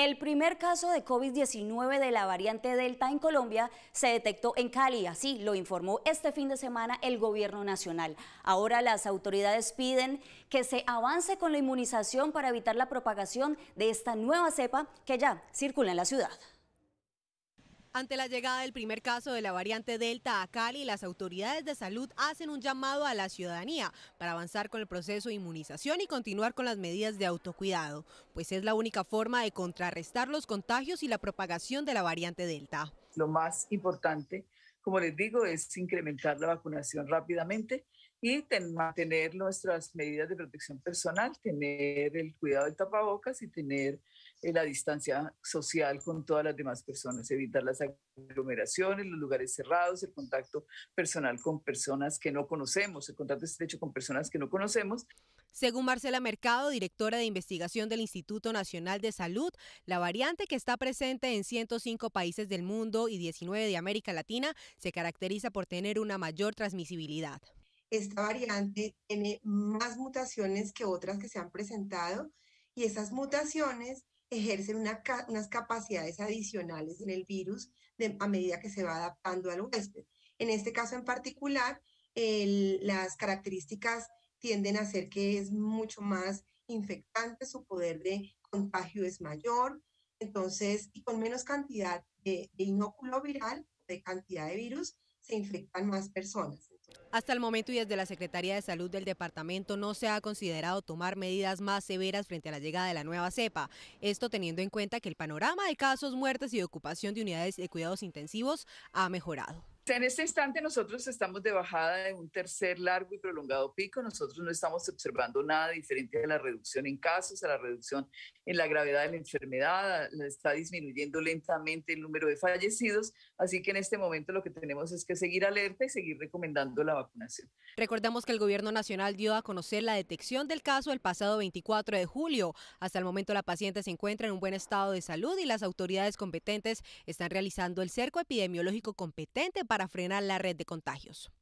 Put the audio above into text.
El primer caso de COVID-19 de la variante Delta en Colombia se detectó en Cali, así lo informó este fin de semana el gobierno nacional. Ahora las autoridades piden que se avance con la inmunización para evitar la propagación de esta nueva cepa que ya circula en la ciudad. Ante la llegada del primer caso de la variante Delta a Cali, las autoridades de salud hacen un llamado a la ciudadanía para avanzar con el proceso de inmunización y continuar con las medidas de autocuidado, pues es la única forma de contrarrestar los contagios y la propagación de la variante Delta. Lo más importante, como les digo, es incrementar la vacunación rápidamente y mantener nuestras medidas de protección personal, tener el cuidado del tapabocas y tener la distancia social con todas las demás personas, evitar las aglomeraciones, los lugares cerrados, el contacto personal con personas que no conocemos, el contacto estrecho con personas que no conocemos. Según Marcela Mercado, directora de investigación del Instituto Nacional de Salud, la variante que está presente en 105 países del mundo y 19 de América Latina se caracteriza por tener una mayor transmisibilidad esta variante tiene más mutaciones que otras que se han presentado y esas mutaciones ejercen unas capacidades adicionales en el virus a medida que se va adaptando al huésped. En este caso en particular, las características tienden a ser que es mucho más infectante, su poder de contagio es mayor, entonces, y con menos cantidad de, inóculo viral, de cantidad de virus, infectan más personas. Hasta el momento y desde la Secretaría de Salud del departamento no se ha considerado tomar medidas más severas frente a la llegada de la nueva cepa. Esto teniendo en cuenta que el panorama de casos, muertes y ocupación de unidades de cuidados intensivos ha mejorado. En este instante nosotros estamos de bajada de un tercer largo y prolongado pico. Nosotros no estamos observando nada diferente a la reducción en casos, a la reducción en la gravedad de la enfermedad. Está disminuyendo lentamente el número de fallecidos. Así que en este momento lo que tenemos es que seguir alerta y seguir recomendando la vacunación. Recordemos que el gobierno nacional dio a conocer la detección del caso el pasado 24 de julio. Hasta el momento la paciente se encuentra en un buen estado de salud y las autoridades competentes están realizando el cerco epidemiológico competente para frenar la red de contagios.